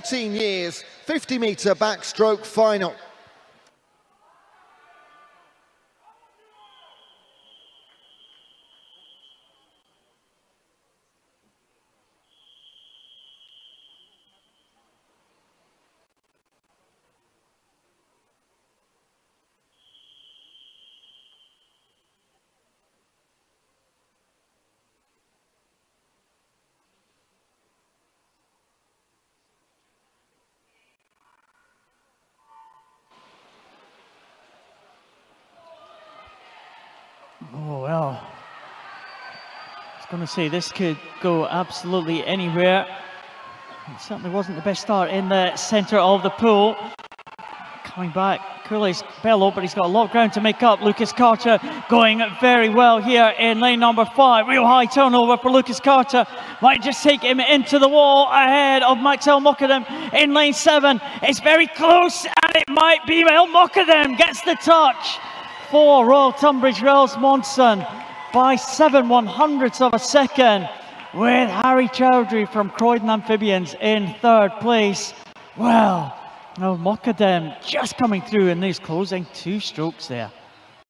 14 years, 50 metre backstroke final. Oh, well. I was going to say this could go absolutely anywhere. It certainly wasn't the best start in the centre of the pool. Coming back, Cooley's bellow, but he's got a lot of ground to make up. Lucas Carter going very well here in lane number five. Real high turnover for Lucas Carter. Might just take him into the wall ahead of Maxwell Mockadam in lane seven. It's very close and it might be El Mockadam gets the touch for Royal Tunbridge Wells Monson by seven one hundredths of a second with Harry Chowdhury from Croydon Amphibians in third place. Well, oh, Mockadam just coming through in these closing two strokes there.